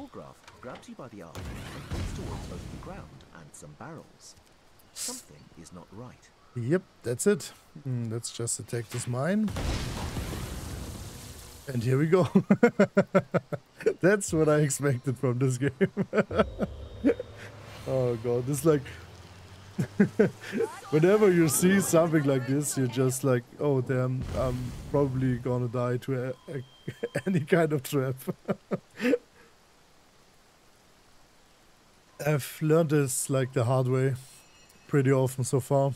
Wargraph grabs you by the arm and points towards both the ground and some barrels. Something is not right. Yep, that's it. Mm, let's just attack this mine. And here we go. that's what I expected from this game. oh god, this like whenever you see something like this, you're just like, oh damn, I'm probably gonna die to any kind of trap. I've learned this like the hard way pretty often so far.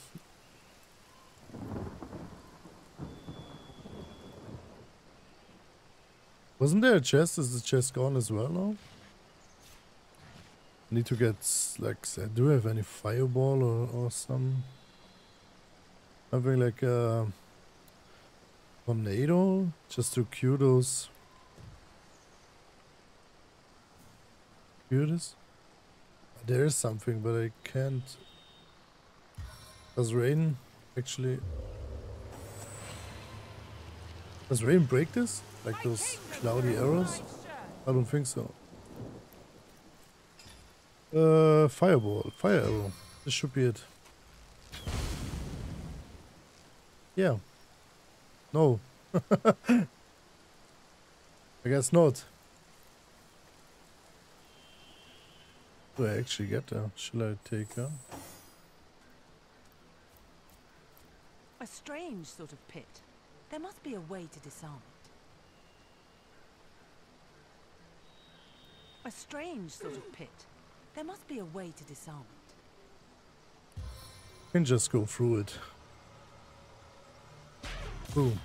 Wasn't there a chest? Is the chest gone as well now? Need to get like do I have any fireball or, or some something like a tornado just to cure those cure this? There is something but I can't does rain actually does rain break this? Like those cloudy arrows? I don't think so. Uh, fireball, fire arrow. This should be it. Yeah. No. I guess not. Do I actually get there? Shall I take her? A strange sort of pit. There must be a way to disarm it. A strange sort of pit. There must be a way to disarm it. Can just go through it. Boom.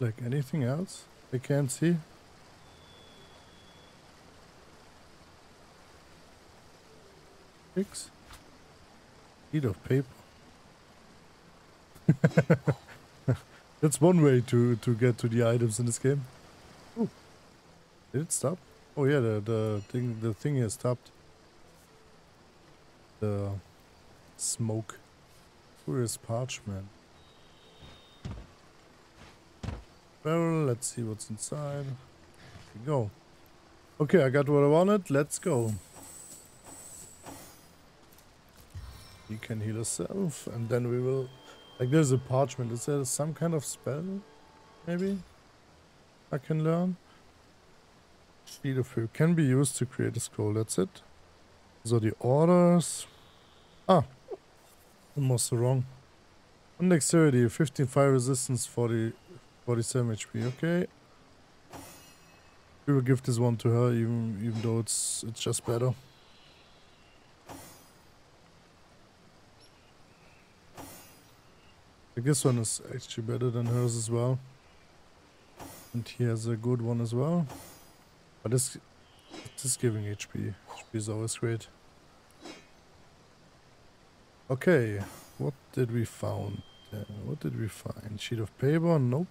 Like anything else I can't see? Six? Sheet of paper. That's one way to, to get to the items in this game. Oh. Did it stop? Oh yeah, the, the thing the thing has stopped. The smoke. Where is parchment? Well, let's see what's inside. Here we go. Okay, I got what I wanted. Let's go. You can heal yourself, and then we will like there's a parchment. Is there some kind of spell? Maybe? I can learn? Sheet of Fuel can be used to create a scroll, that's it. So the orders. Ah. Almost wrong. On dexterity, 15 fire resistance, 40 47 HP, okay. We will give this one to her even even though it's it's just better. this one is actually better than hers as well. And he has a good one as well. But this, this giving HP. HP is always great. Okay, what did we found? Uh, what did we find? Sheet of paper? Nope.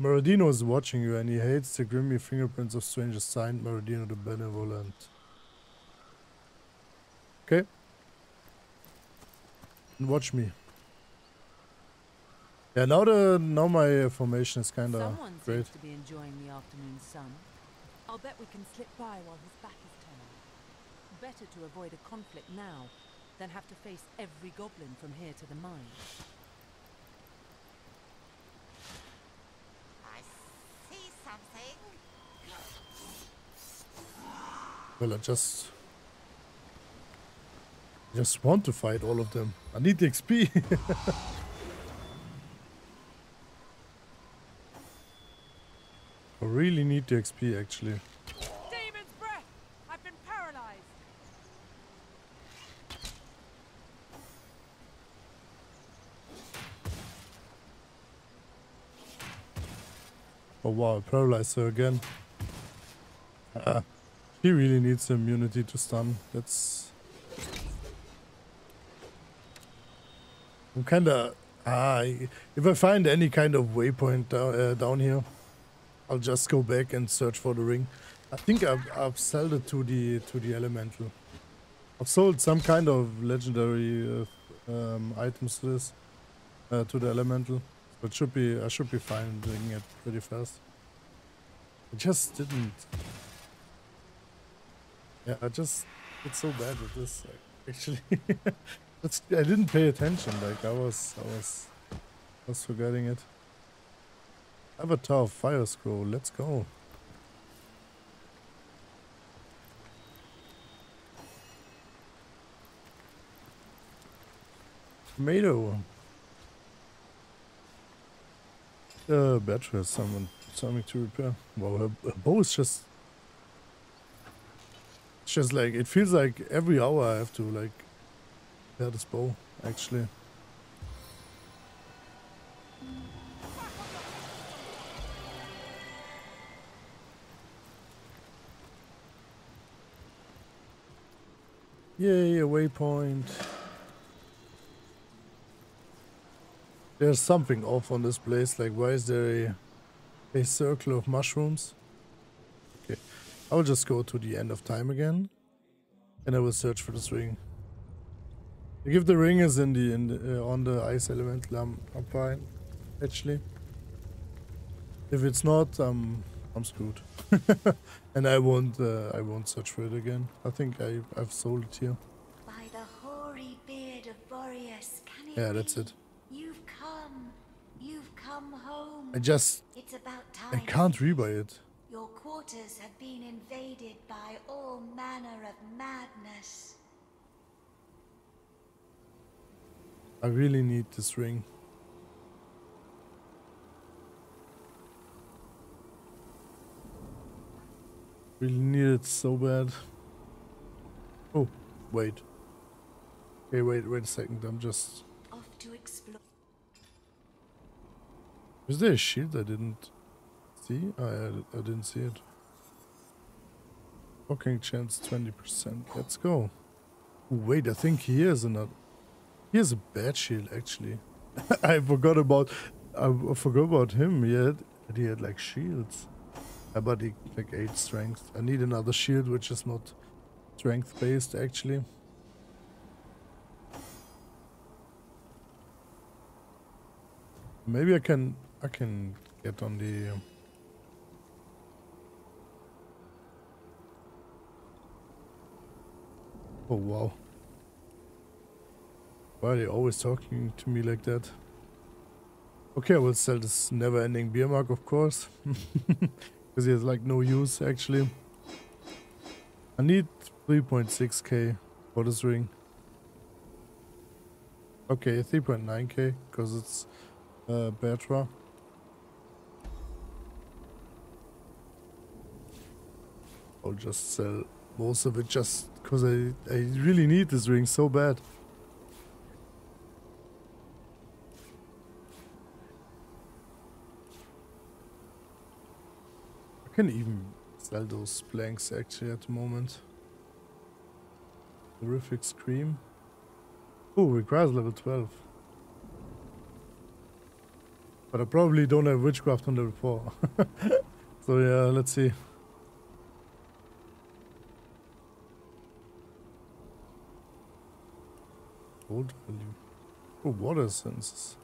Maradino is watching you and he hates the grimy fingerprints of strangers signed Maradino the Benevolent. Okay. And watch me. Yeah, now the now my formation is kind of great. seems to be enjoying the afternoon sun. I'll bet we can slip by while his back is turned. Better to avoid a conflict now than have to face every goblin from here to the mine. I see something. Well, I just just want to fight all of them. I need the XP. I really need the XP actually. Demon's breath! I've been paralyzed. Oh wow, paralyzed her again. Uh, she really needs the immunity to stun. That's... I'm kinda... Ah, if I find any kind of waypoint down, uh, down here, I'll just go back and search for the ring. I think I've, I've sold it to the to the elemental. I've sold some kind of legendary uh, um, items to this, uh, to the elemental. So it should be, I should be fine doing it pretty fast. I just didn't. Yeah, I just, it's so bad with this, like, actually. I didn't pay attention, like, I was, I was, I was forgetting it. Avatar Fire Scroll, let's go. Tomato. Uh, battery has someone, something to repair. Wow, her, her bow is just... It's just like, it feels like every hour I have to like repair this bow, actually. Yay, a waypoint. There's something off on this place, like why is there a, a circle of mushrooms? I will just go to the end of time again. And I will search for this ring. If the ring is in the, in the uh, on the ice elemental, I'm, I'm fine, actually. If it's not, um, I'm screwed. and I won't, uh, I won't search for it again. I think I, I've sold it here. By the hoary beard of Boreas, can it Yeah, that's it. You've come. You've come home. I just, It's about time. I can't rebuy it. Quarters have been invaded by all manner of madness. I really need this ring. Really need it so bad. Oh, wait. Okay, wait, wait a second. I'm just. Off to explore. Is there a shield I didn't see? Oh, I, I didn't see it. Walking chance 20%. Let's go. Wait, I think he has another. He has a bad shield actually. I forgot about. I I forgot about him. He had, he had like shields. Uh, but he like 8 strength. I need another shield which is not strength based actually. Maybe I can I can get on the Oh wow. Why are they always talking to me like that? Okay, I will sell this never ending beer mug of course. Because he has like no use actually. I need 3.6k for this ring. Okay, 3.9k because it's uh, Bertra. I'll just sell most of it just because I, I really need this ring so bad. I can even sell those blanks actually at the moment. Horrific Scream. Oh, requires level 12. But I probably don't have Witchcraft on level 4. so yeah, let's see. Gold value. Oh, water essences.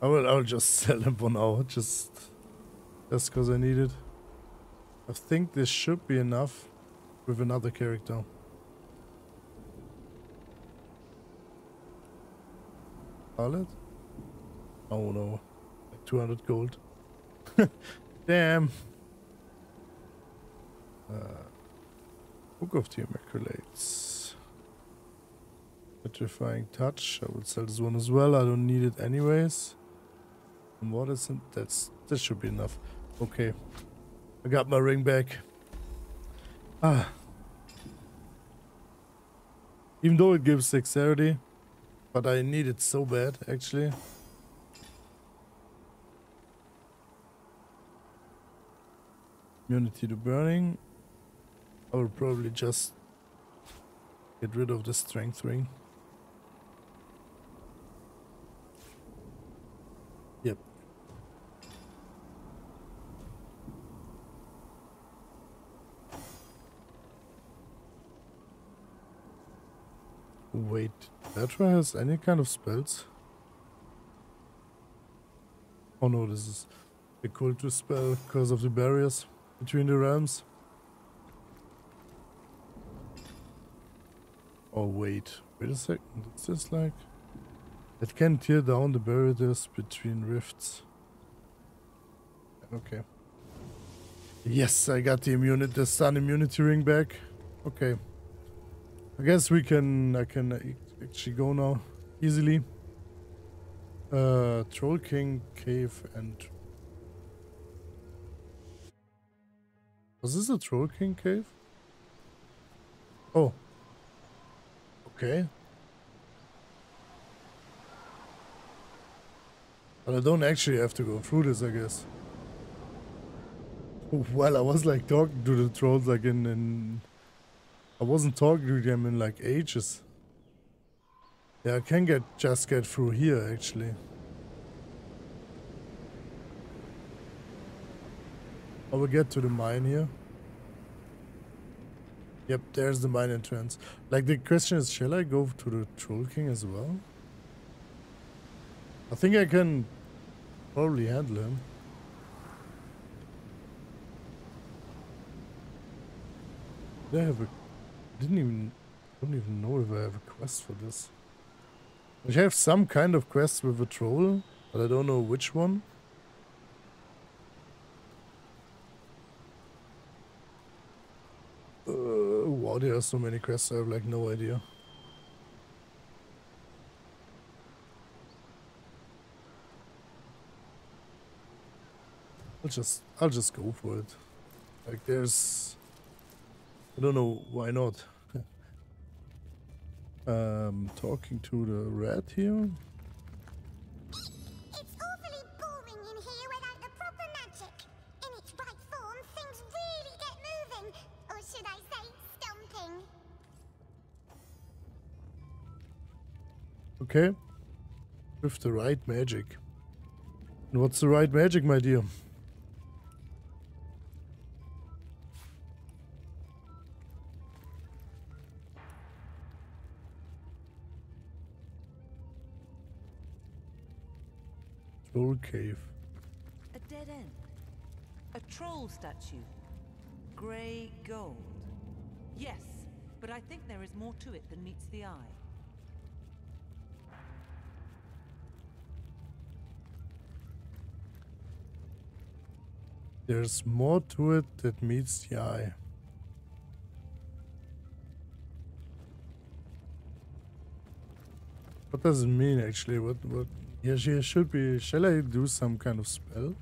I will, I will just sell them for now, just, just because I need it. I think this should be enough with another character. Scarlet? Oh no. Like 200 gold. Damn. Uh, Book of the Immaculates. Petrifying Touch. I will sell this one as well. I don't need it anyways. And what is it? That's that should be enough. Okay. I got my ring back. Ah. Even though it gives dexterity, but I need it so bad, actually. Immunity to burning. I will probably just get rid of the strength ring. Yep. Wait, Petra has any kind of spells? Oh no, this is a culture spell because of the barriers between the realms. Oh wait, wait a second, it's just like... It can tear down the barriers between rifts. Okay. Yes, I got the immunity, the sun immunity ring back. Okay. I guess we can, I can actually go now easily. Uh, Troll King Cave and... Was this a Troll King Cave? Oh. Okay. But I don't actually have to go through this, I guess. Well, I was like talking to the trolls like in, in I wasn't talking to them in like ages. Yeah, I can get just get through here actually. I will get to the mine here. Yep, there's the mine entrance. Like the question is, shall I go to the Troll King as well? I think I can probably handle him. I have a... didn't even... don't even know if I have a quest for this. I have some kind of quest with a troll, but I don't know which one. Uh, wow, there are so many quests, I have like no idea. I'll just, I'll just go for it. Like there's I don't know why not. Um, talking to the rat here. It's awfully boring in here without the proper magic. In its right form, things really get moving. Or should I say, stomping. Okay. With the right magic. And what's the right magic, my dear? Cave. A dead end. A troll statue. Grey gold. Yes, but I think there is more to it than meets the eye. There's more to it that meets the eye. What does it mean actually? What what yeah, she should be shall I do some kind of spell?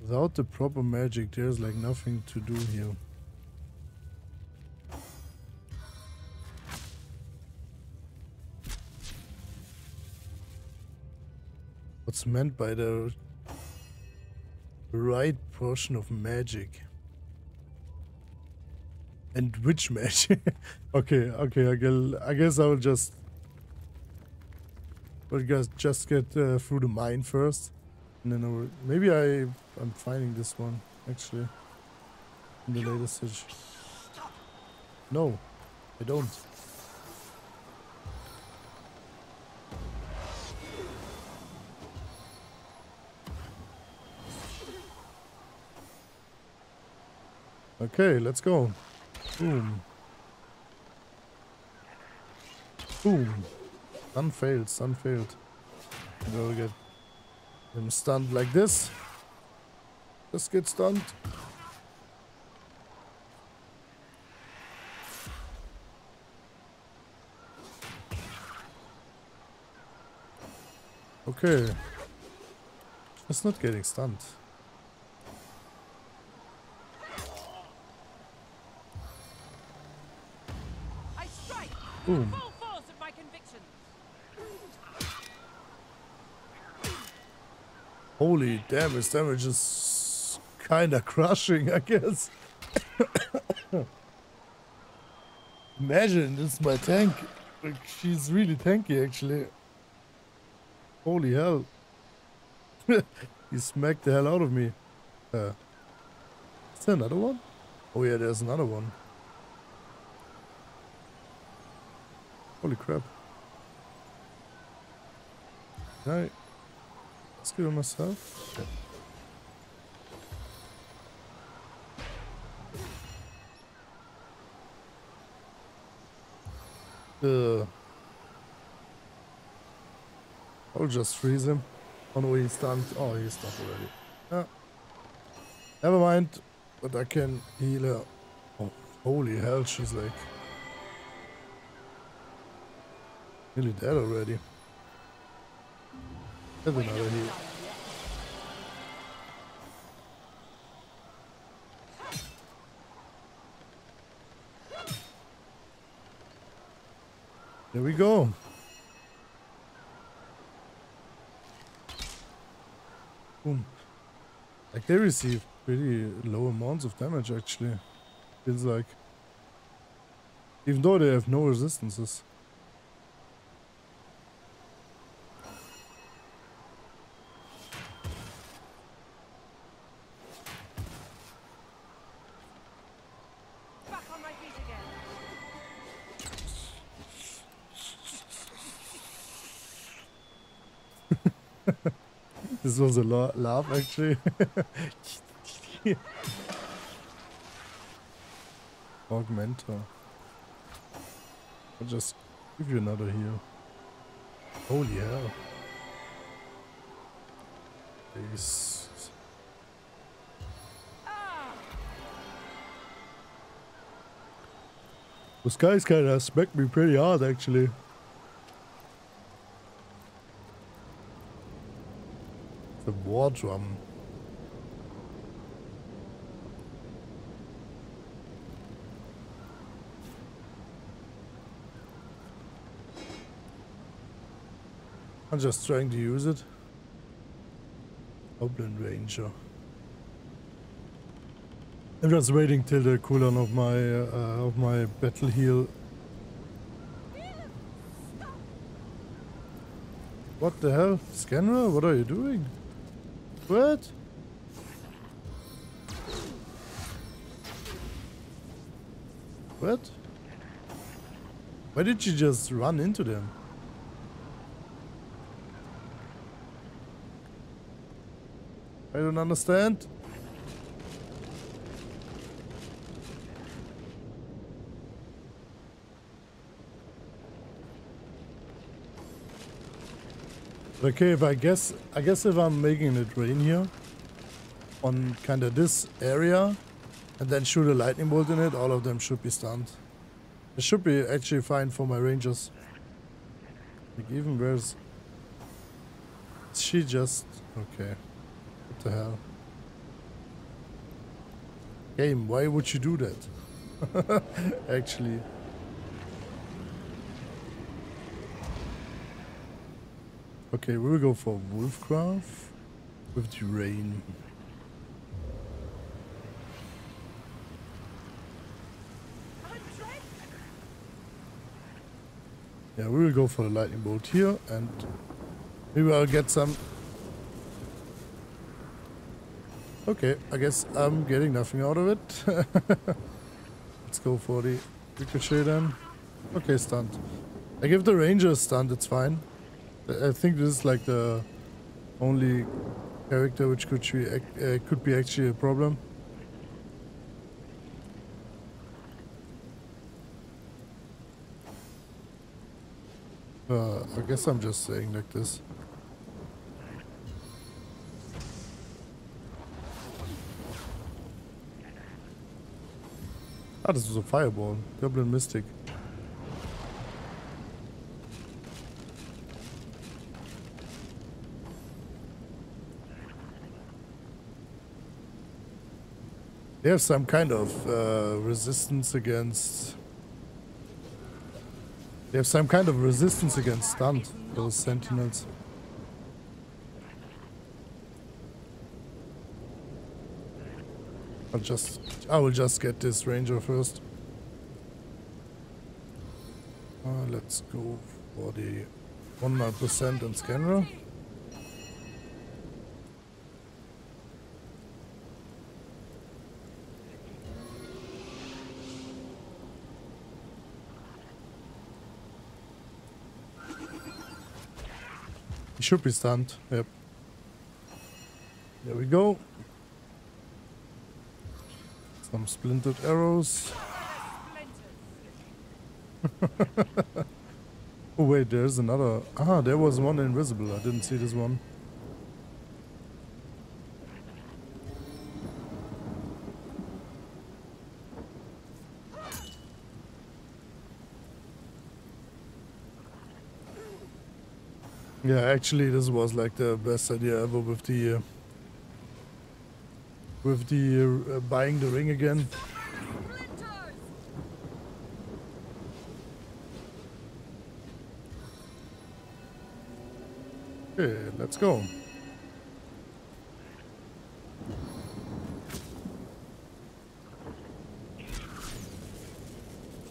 Without the proper magic there's like nothing to do here. What's meant by the right portion of magic? And which match? okay, okay, I guess, I guess I will just... We'll just, just get uh, through the mine first. And then I will, maybe I, I'm finding this one, actually. In the latest stage. No, I don't. Okay, let's go. Boom. Boom. Sun failed, sun failed. We'll get him stunned like this. Just get stunned. Okay. It's not getting stunned. Strike! Boom. Full force of my conviction! Holy damn, his damage is kinda crushing, I guess. Imagine, this is my tank. Like, she's really tanky, actually. Holy hell. he smacked the hell out of me. Uh, Is there another one? Oh yeah, there's another one. Holy crap. Can I skill myself? Uh, I'll just freeze him. Oh no, he's stunned. Oh, he's stunned already. Yeah. Never mind. But I can heal her. Oh, holy hell, she's like... Nearly dead already. Have another heal. There we go. Boom. Like they receive pretty low amounts of damage actually. Feels like. Even though they have no resistances. This was a la laugh actually. Augmenter. I'll just give you another heal. Holy hell. Please. Those guys kinda smacked me pretty hard actually. The war drum. I'm just trying to use it. Goblin Ranger. I'm just waiting till the cooldown of my uh, of my battle heal. What the hell? Scanner? What are you doing? What? What? Why did you just run into them? I don't understand. Okay, if I guess, I guess if I'm making it rain here, on kind of this area, and then shoot a lightning bolt in it, all of them should be stunned. It should be actually fine for my rangers. Like even where's... She just... Okay. What the hell? Game, why would you do that? actually. Okay, we will go for Wolfcraft with the rain. Yeah, we will go for the lightning bolt here and maybe I'll get some. Okay, I guess I'm getting nothing out of it. Let's go for the ricochet then. Okay, stunned. I give the ranger a stunt, it's fine. I think this is like the only character which could be, uh, could be actually a problem. Uh, I guess I'm just saying like this. Ah, this was a fireball. Goblin Mystic. They have some kind of uh, resistance against. They have some kind of resistance against stunt, those sentinels. I'll just. I will just get this ranger first. Uh, let's go for the 100% and scanner. He should be stunned. Yep. There we go. Some splintered arrows. oh wait, there's another. Ah, there was one invisible. I didn't see this one. Yeah, actually, this was like the best idea ever with the uh, with the uh, buying the ring again. Okay, let's go.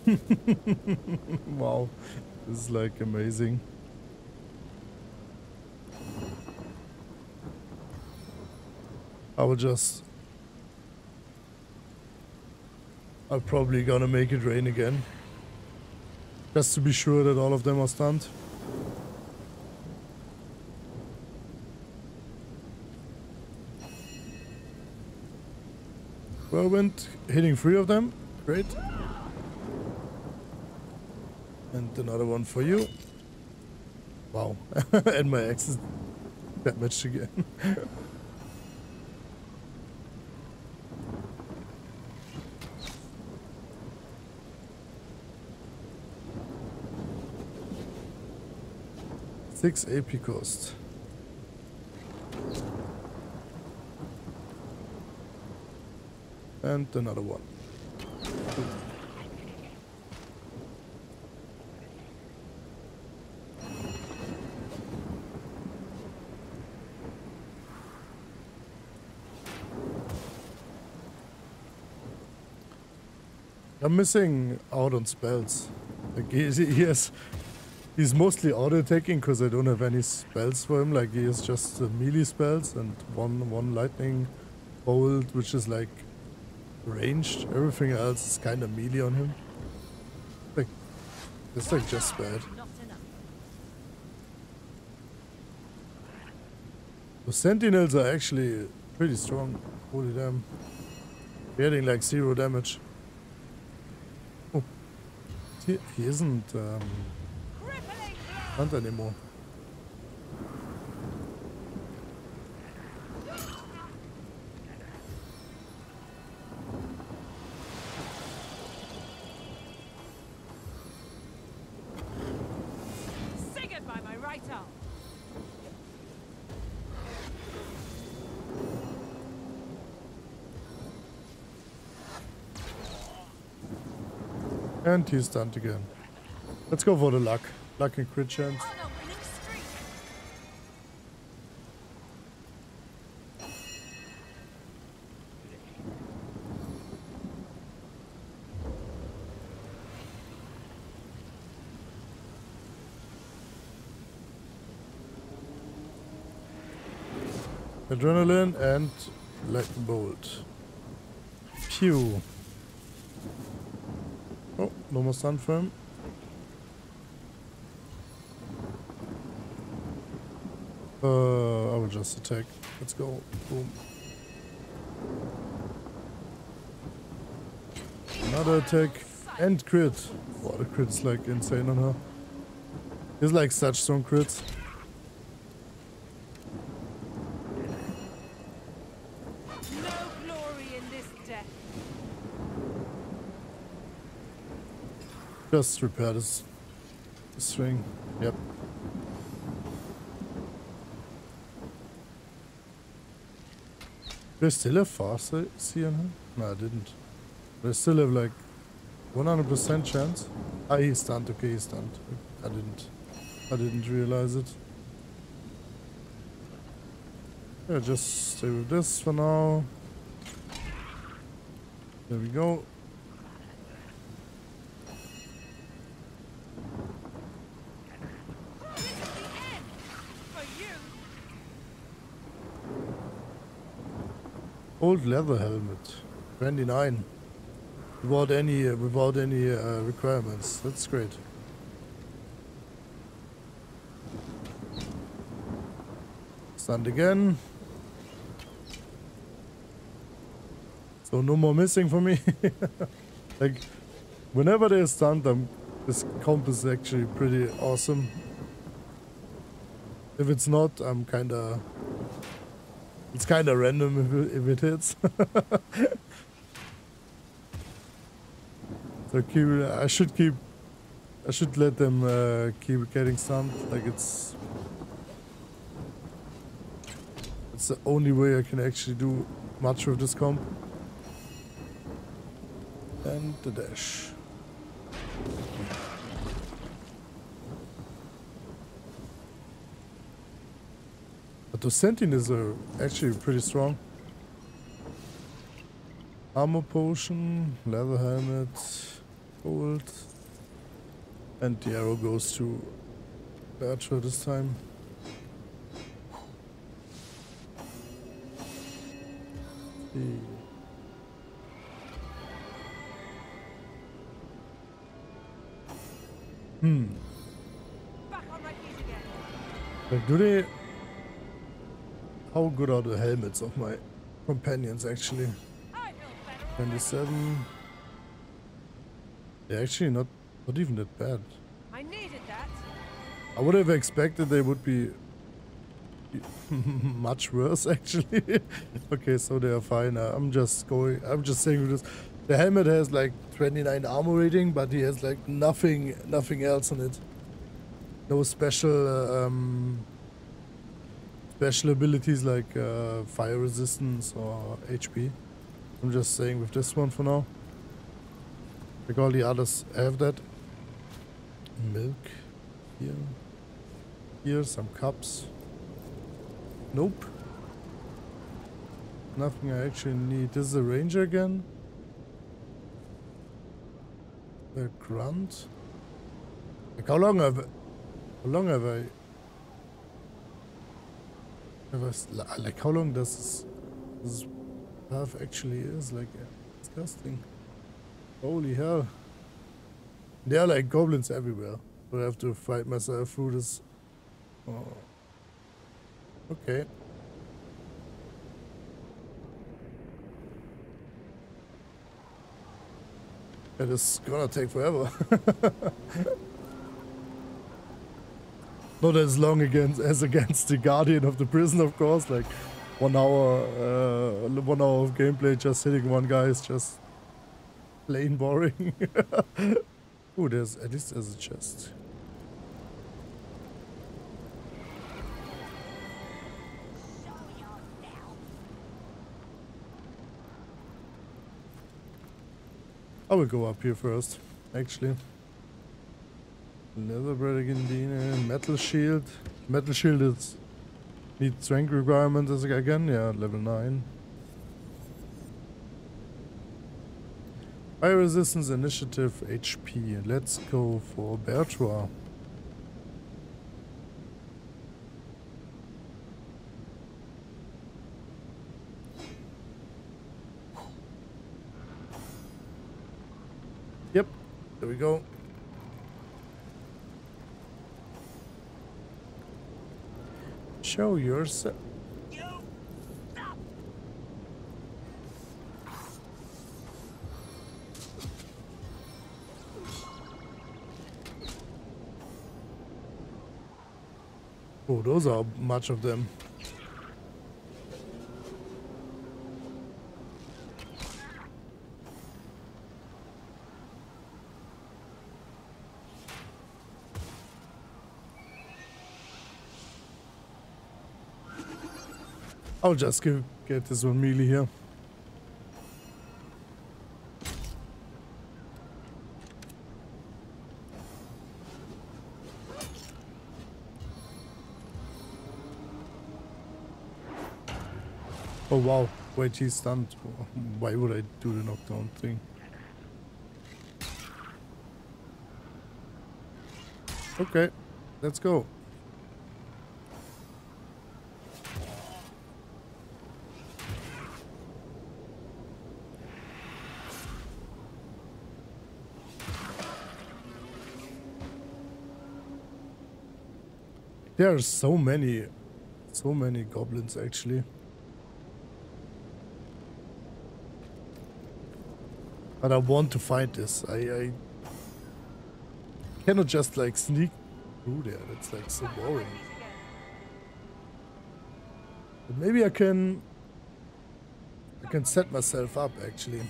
wow, this is like amazing. I will just... I'm probably gonna make it rain again. Just to be sure that all of them are stunned. Whirlwind hitting three of them. Great. And another one for you. Wow. and my axe is damaged again. Six AP cost. And another one. I'm missing out on spells. Like he, he's mostly auto attacking because I don't have any spells for him. Like he has just uh, melee spells and one one lightning bolt, which is like ranged. Everything else is kind of melee on him. Like it's like just bad. The sentinels are actually pretty strong. Holy damn. Getting like zero damage. Oh. He, he isn't um, Hunt anymore. By my right arm. And he's stunned again. Let's go for the luck. Luck and crit chance. On a winning streak. Adrenaline and lightning bolt. Pew. Oh, no more stun for Uh, I will just attack. Let's go. Boom. Another attack and crit. Wow, the crit's like insane on her. He's like such strong crits. No glory in this death. Just repair this, this string. Yep. Do I still have fast see on him? No, I didn't. But I still have like 100% chance. Ah, he's stunned. Okay, he's stunned. I didn't. I didn't realize it. Yeah, just stay with this for now. There we go. This is the end. For you. Old leather helmet, 29. Without any uh, without any uh, requirements. That's great. Stunned again. So no more missing for me. like, whenever they're stunned, I'm, this comp is actually pretty awesome. If it's not, I'm kinda... It's kinda random if it, if it hits. so keep, I should keep... I should let them uh, keep getting stunned. Like it's... It's the only way I can actually do much with this comp. And the dash. The sentinels are actually pretty strong. Armor potion, leather helmet, gold. And the arrow goes to Bertra this time. See. Hmm. Back on my feet again. Like, do they... How good are the helmets of my companions, actually? I feel better. 27... They're actually not, not even that bad. I needed that. I would have expected they would be much worse actually. okay, so they are fine. Uh, I'm just going. I'm just saying this. The helmet has like 29 armor rating, but he has like nothing, nothing else on it. No special, uh, um, special abilities like uh, fire resistance or HP. I'm just saying with this one for now. Like all the others have that. Milk here. Here, some cups. Nope. Nothing I actually need. This is a ranger again. A grunt. Like how long have how long have I like how long does this, path actually is like uh, disgusting. Holy hell. There are like goblins everywhere. So I have to fight myself through this. Oh. Okay. It is gonna take forever. Not as long against as against the guardian of the prison, of course. Like one hour, uh, one hour of gameplay just hitting one guy is just plain boring. oh, there's at least there's a chest. I will go up here first, actually. Leather Brigandine, Metal Shield. Metal Shield is need strength requirement as again, yeah, level 9. Fire resistance initiative HP. Let's go for Bertra. Yep, there we go. Show yourself. Oh, those are much of them. I'll just give, get this one melee here. Oh wow, wait, he's stunned. Why would I do the knockdown thing? Okay, let's go. There are so many, So many goblins actually. But I want to find this. I, I cannot just like sneak through there. That's like so boring. But maybe I can I can set myself up actually.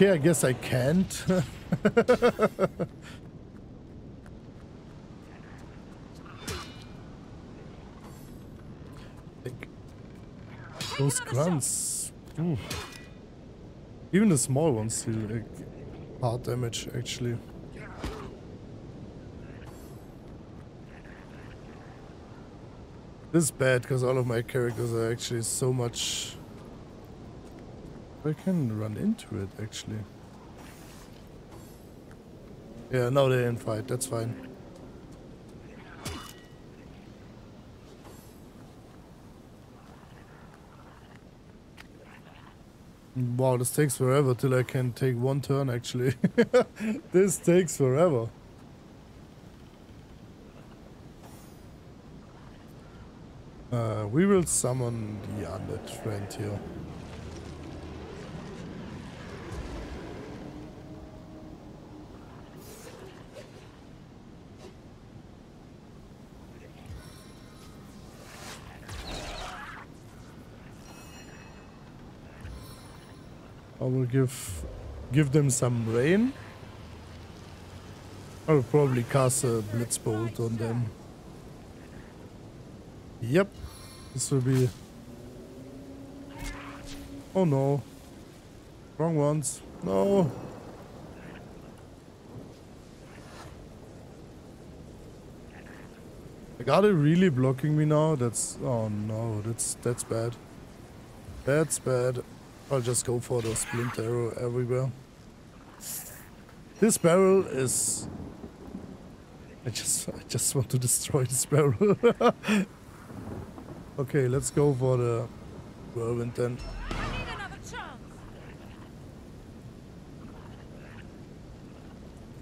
Okay, I guess I can't. Those grunts. ooh. Even the small ones do like, hard damage, actually. This is bad because all of my characters are actually so much I can run into it, actually. Yeah, now they're in fight. That's fine. Wow, this takes forever till I can take one turn, actually. this takes forever. Uh, we will summon the undead friend here. Give give them some rain. I'll probably cast a blitz bolt on them. Yep, this will be. Oh no! Wrong ones. No. Are they really blocking me now? That's oh no, that's that's bad. That's bad. I'll just go for the splint arrow everywhere. This barrel is... I just, I just want to destroy this barrel. okay, let's go for the whirlwind then.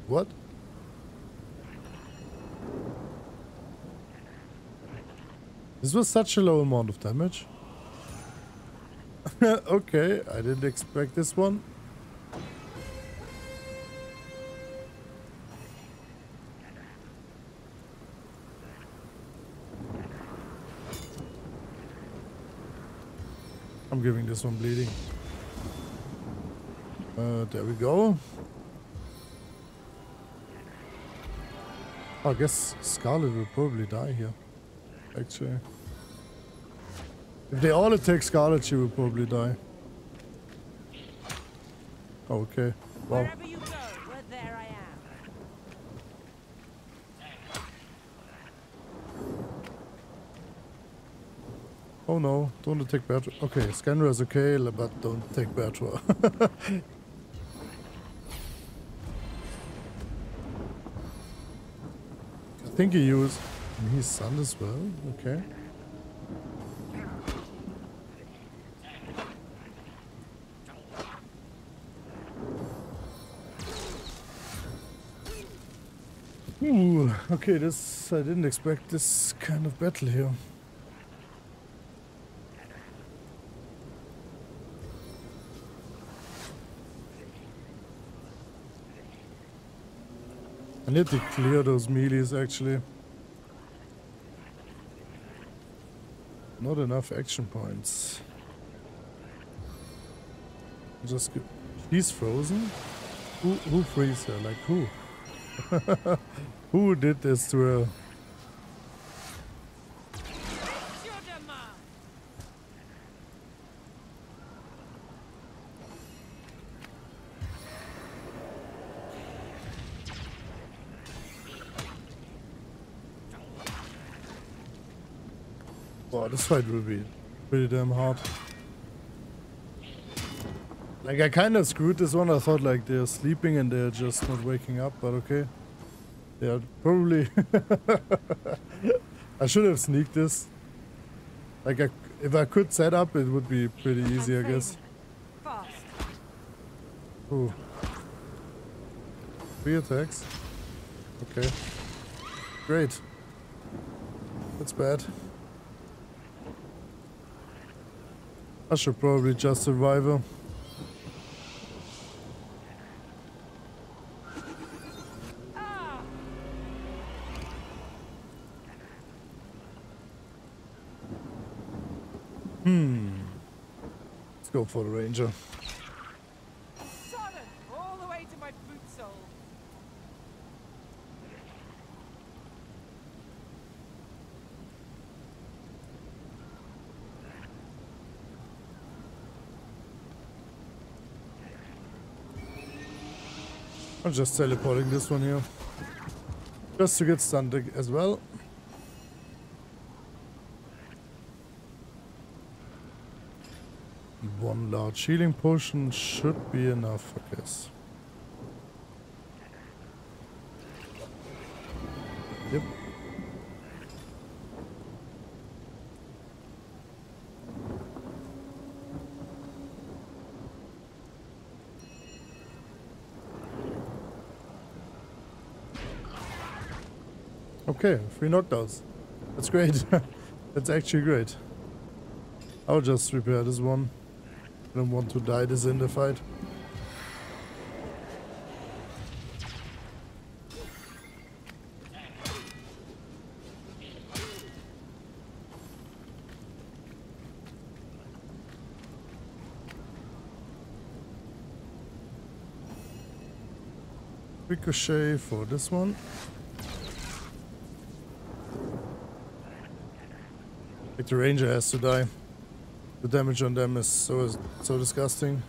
What? This was such a low amount of damage. okay, I didn't expect this one. I'm giving this one bleeding. Uh, there we go. I guess Scarlet will probably die here. Actually. If they all attack Scarlet, she will probably die. Okay. Wow. Wherever you go, there I am. Oh no, don't attack Bertra. Okay, Scanra is okay, but don't attack Bertra. I think he used his son as well. Okay. Okay, this I didn't expect this kind of battle here. I need to clear those melees actually. Not enough action points. Just go- she's frozen. Who who frees her? Like who? who did this to her? Wow, this fight will be pretty damn hard. Like I kind of screwed this one. I thought like they're sleeping and they're just not waking up, but okay. Yeah, probably. I should have sneaked this. Like, I, if I could set up, it would be pretty easy, I guess. Ooh. Three attacks. Okay. Great. That's bad. I should probably just survive her. For the ranger. Sodden! All the way to my boot sole. I'm just teleporting this one here. Just to get stunned as well. One large healing potion should be enough, I guess. Yep. Okay, three knockdowns. That's great. That's actually great. I'll just repair this one. Don't want to die this in the fight. Ricochet for this one. The ranger has to die. The damage on them is so so disgusting.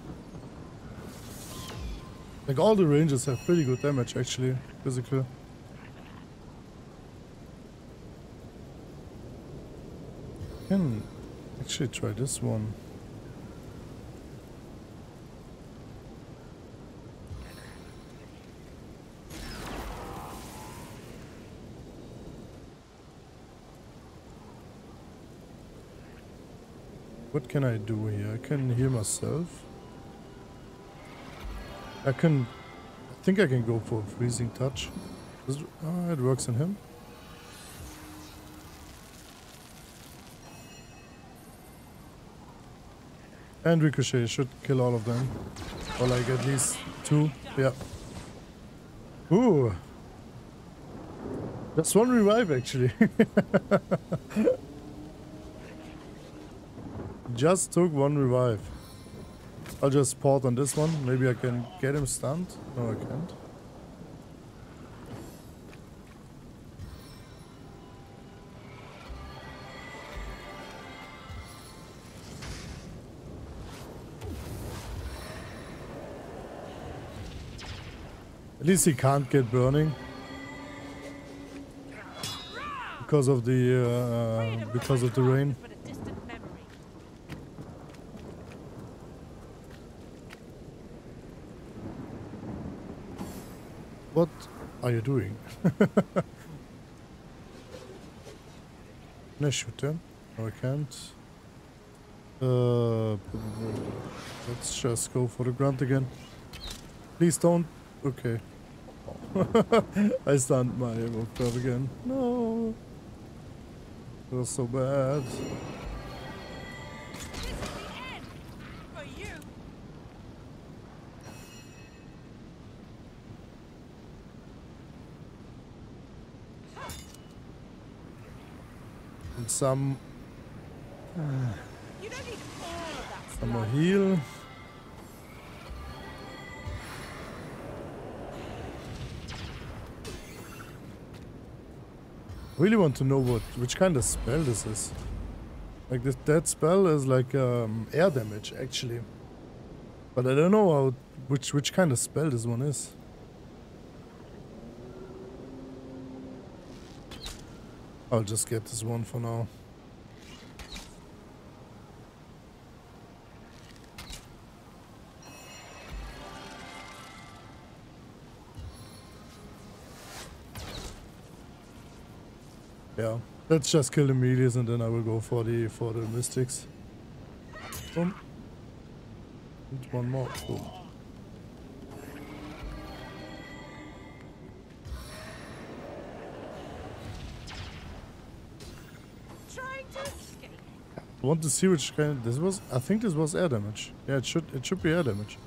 Like all the rangers have pretty good damage actually, physical. Can actually try this one. What can I do here? I can heal myself. I can... I think I can go for a freezing touch. Does, oh, it works on him. And Ricochet should kill all of them. Or like at least two. Yeah. Ooh. Just one revive actually. Just took one revive. I'll just port on this one. Maybe I can get him stunned. No, I can't. At least he can't get burning. Because of the uh, because of the rain. But a distant memory. What are you doing? Can I shoot him? No, I can't. Uh, let's just go for the grunt again. Please don't. Okay. I stunned my Evoker again. No. It was so bad. Some, that some more heal. really want to know what which kind of spell this is. Like this that spell is like um, air damage actually. But I don't know how which which kind of spell this one is. I'll just get this one for now. Yeah, Let's just kill the melees and then I will go for the for the mystics. Um, Boom. And one more. Boom. I want to see which kind. This was. I think this was air damage. Yeah, it should. It should be air damage.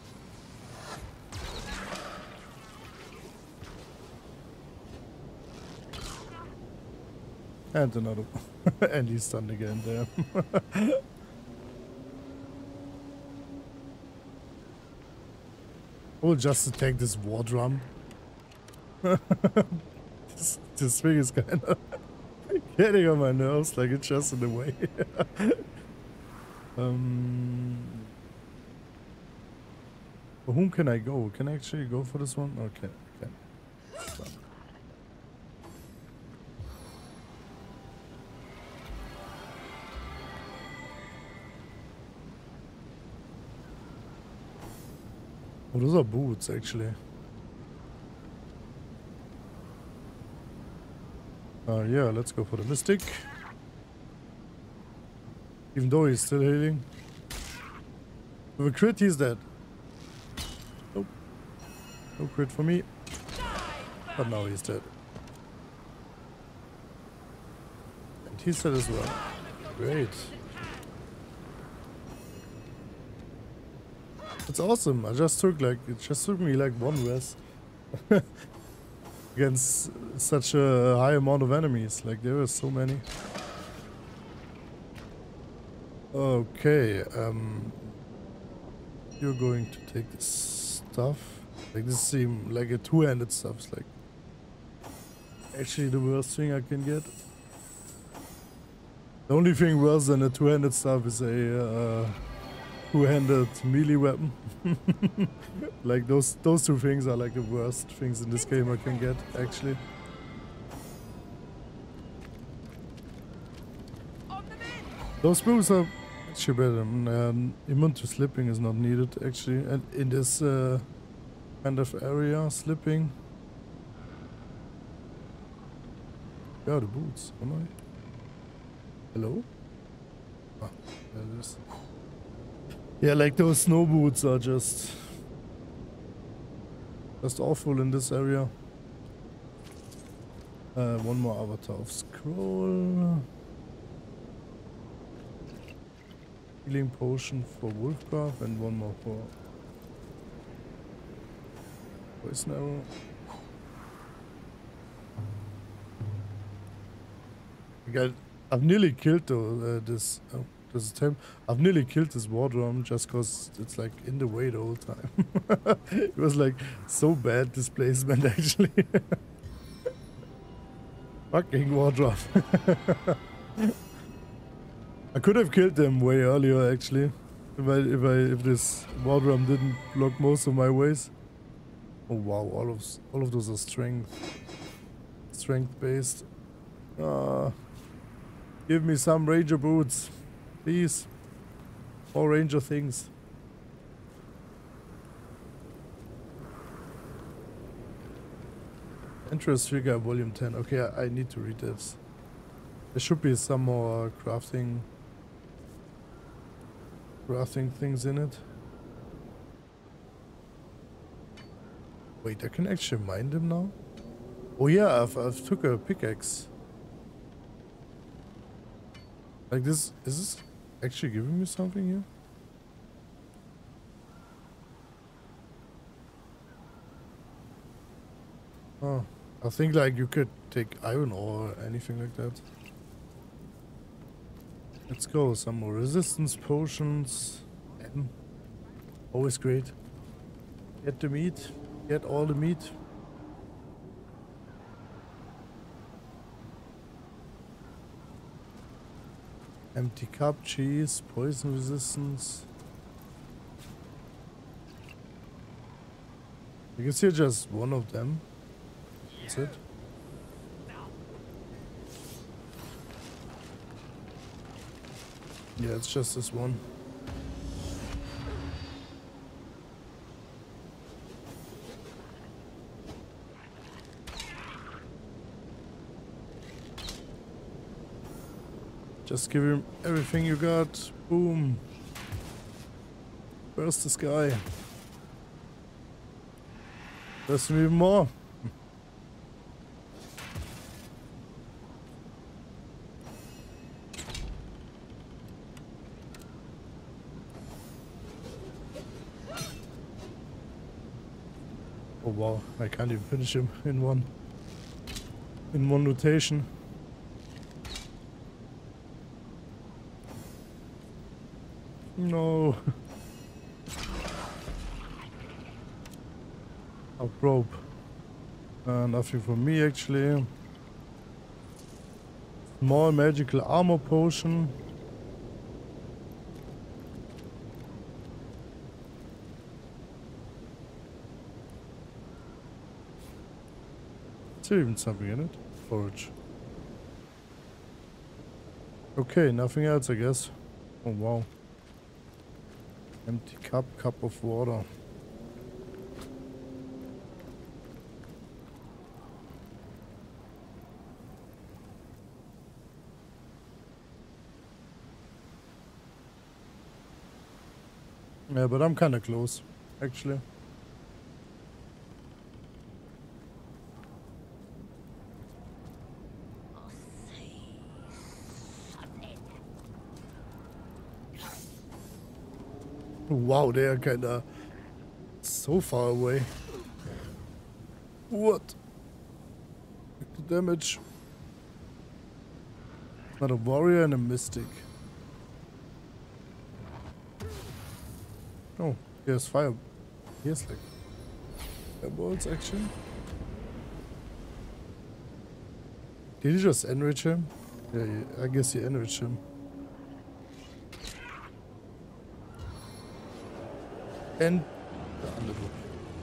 And another. one. and he's stunned again. There. We'll just attack this war drum. this, this thing is kind of getting on my nerves, like it's just in the way. um, for whom can I go? Can I actually go for this one? Okay, okay. Done. Oh, those are boots, actually. Uh, yeah, let's go for the Mystic. Even though he's still healing. With a crit, he's dead. Nope. No crit for me. But now he's dead. And he's dead as well. Great. It's awesome. I just took like it just took me like one rest against such a high amount of enemies. Like there were so many. Okay, um you're going to take this stuff. Like this seem like a two-handed stuff. It's like actually the worst thing I can get. The only thing worse than a two-handed stuff is a uh, two-handed melee weapon. like those those two things are like the worst things in this game I can get actually. On the mend. Those moves are actually better. Um, immune to slipping is not needed actually, and in this uh, kind of area, slipping. Yeah, the boots. Am I? Hello? Ah, there it is. Yeah, like those snow boots are just just awful in this area. Uh, one more avatar of scroll. Healing potion for Wolgraff and one more for poison arrow. Got, I've nearly killed uh, this. Oh, this is. I've nearly killed this war drum just cause it's like in the way the whole time. it was like so bad displacement actually. Fucking war drum. I could have killed them way earlier actually. If I if I if this war drum didn't block most of my ways. Oh wow, all of all of those are strength strength based. Ah give me some ranger boots. Please. More ranger things. Interest figure volume 10. Okay, I, I need to read this. There should be some more crafting crafting things in it. Wait, I can actually mine them now? Oh yeah, I've, I've took a pickaxe. Like this, is this actually giving me something here? Oh, I think like you could take iron ore or anything like that. Let's go, some more resistance potions. M. Always great. Get the meat. Get all the meat. Empty cup, cheese, poison resistance. You can you're just one of them. That's it. Yeah, it's just this one. Just give him everything you got. Boom. Where's this guy? There's even more. Wow, I can't even finish him in one in one rotation. No. A rope. Uh, nothing for me actually. Small magical armor potion. Even something in it? Forage. Okay, nothing else I guess. Oh wow. Empty cup, cup of water. Yeah, but I'm kind of close, actually. Wow, they are kind of so far away. What? The damage. Not a warrior and a mystic. Oh, here's fire. Here's like fireballs action. Did you just enrich him? Yeah, yeah I guess you enrich him. And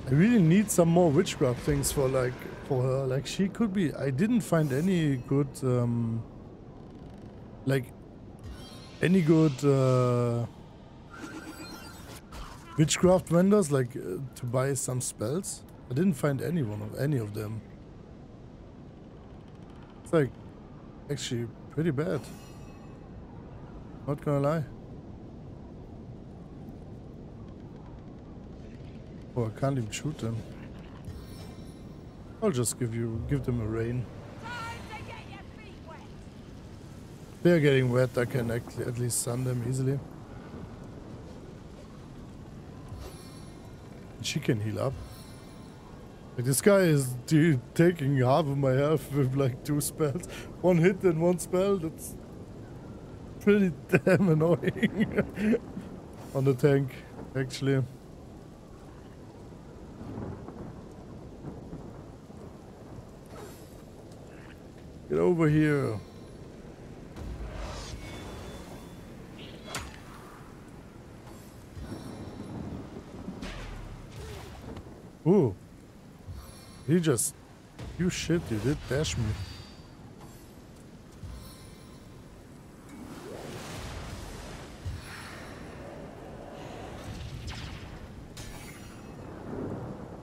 I really need some more witchcraft things for like for her. Like she could be. I didn't find any good um like any good uh witchcraft vendors like uh, to buy some spells. I didn't find any one of any of them. It's like actually pretty bad. Not gonna lie. Oh, I can't even shoot them. I'll just give you give them a rain. They're getting wet, I can at least sun them easily. She can heal up. This guy is taking half of my health with like two spells. One hit and one spell, that's pretty damn annoying. On the tank, actually. Get over here. Ooh. He just... You shit, you did dash me.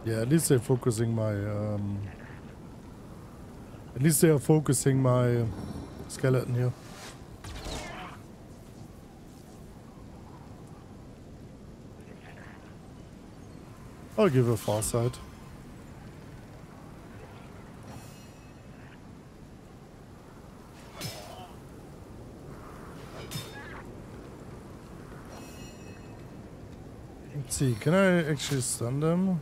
Yeah, at least they're focusing my... Um, at least they are focusing my uh, skeleton here. I'll give a Farsight. Let's see, can I actually stun them?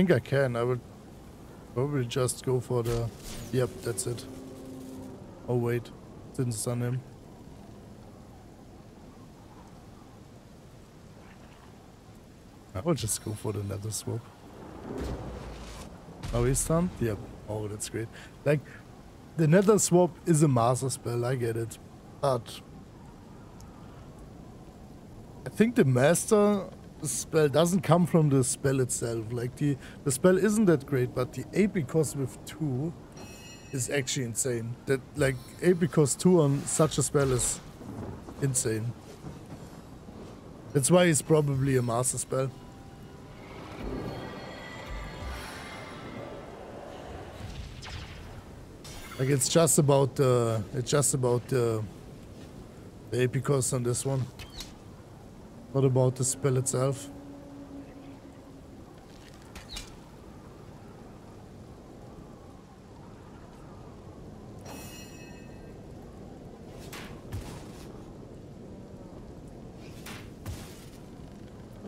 Think I can. I would probably just go for the... Yep, that's it. Oh wait, didn't stun him. I will just go for the nether swap. Oh, he's stunned? Yep. Oh, that's great. Like, the nether swap is a master spell, I get it. But... I think the master spell doesn't come from the spell itself. Like the the spell isn't that great, but the AP cost with two is actually insane. That like AP cost two on such a spell is insane. That's why it's probably a master spell. Like it's just about uh, it's just about uh, the AP cost on this one. Not about the spell itself.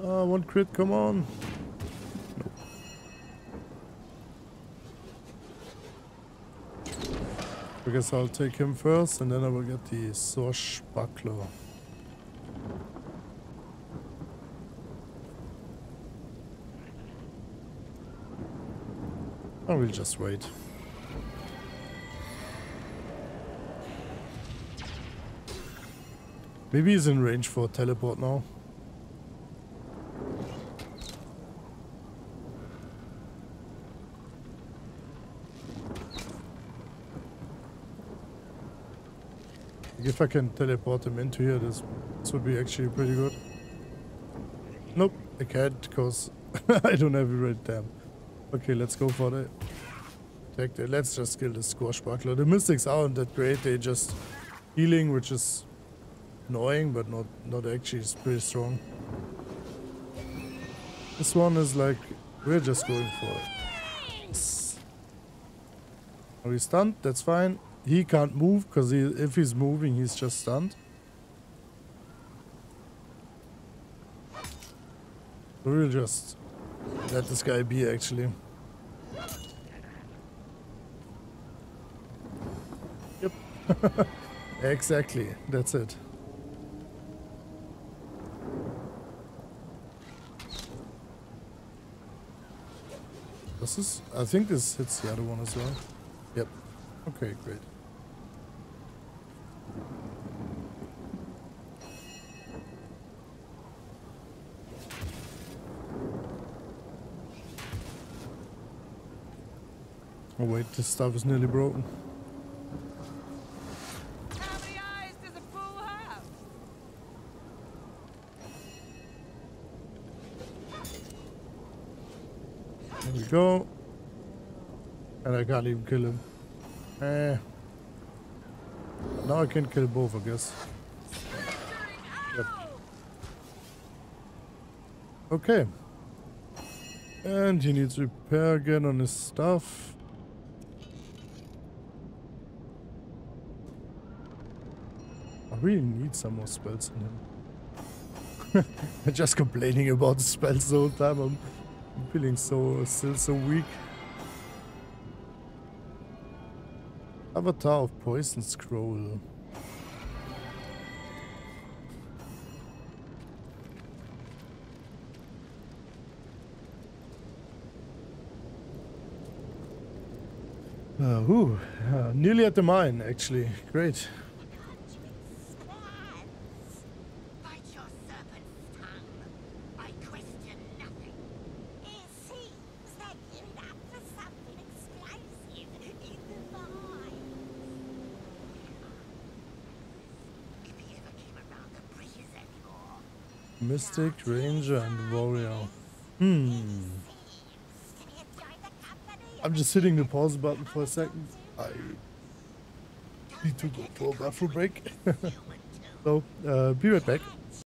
Ah, one crit, come on. I guess I'll take him first and then I will get the Swashbuckler. Oh, I will just wait. Maybe he's in range for a teleport now. If I can teleport him into here, this, this would be actually pretty good. Nope, I can't because I don't have it right damn. Okay, let's go for the attack there. Let's just kill the Swashbuckler. The Mystics aren't that great, they just healing, which is annoying, but not, not actually, it's pretty strong. This one is like, we're just going for it. Are we stunned? That's fine. He can't move, because he, if he's moving, he's just stunned. We'll just let this guy be, actually. Yep. exactly. That's it. This is... I think this hits the other one as well. Yep. Okay, great. Oh wait, this stuff is nearly broken. There we go. And I can't even kill him. Eh. Now I can kill both, I guess. Yep. Okay. And he needs repair again on his stuff. Really need some more spells in him. I'm just complaining about the spells the whole time. I'm feeling so still so weak. Avatar of Poison Scroll. Uh, whew, uh, nearly at the mine, actually. Great. Bite your serpent's tongue. I question nothing. It seems they're gearing up for something explosive in the mine. If he ever came around the bridges anymore, Mystic, Ranger, and Warrior. Hmm. I'm just hitting the pause button for a second. I need to go for a bathroom break. so, uh, be right back.